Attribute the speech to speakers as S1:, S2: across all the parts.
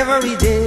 S1: every day.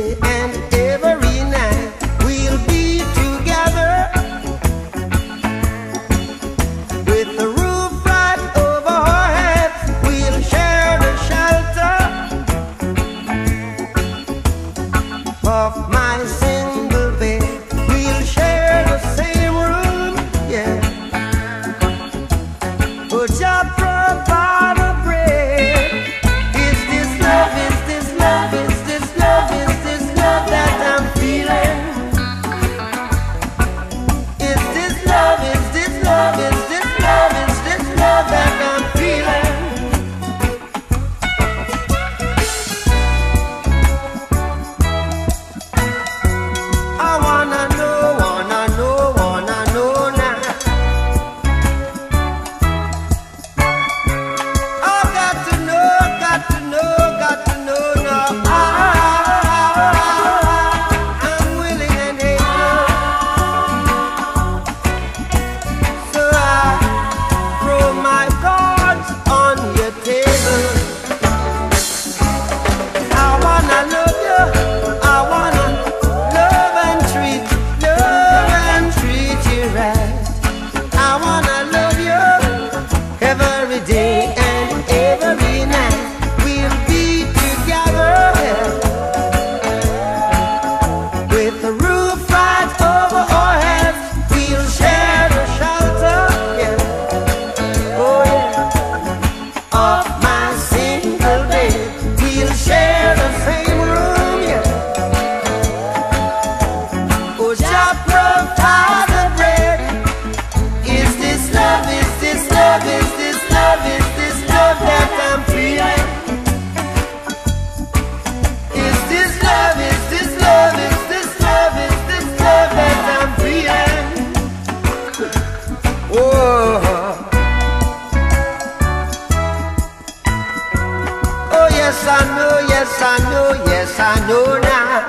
S1: Yes, I know, yes, I know, yes, I know now.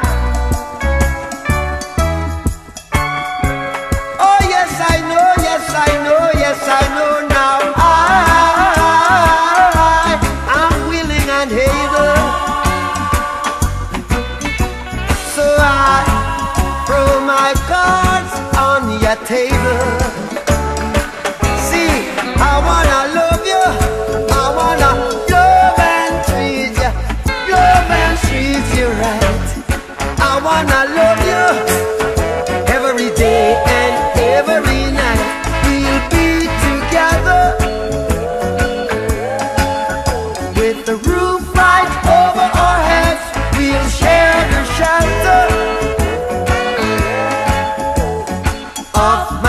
S1: Oh, yes, I know, yes, I know, yes, I know now. I, I I'm willing and able. So I throw my cards on your table. With the roof right over our heads. We'll share the shelter Of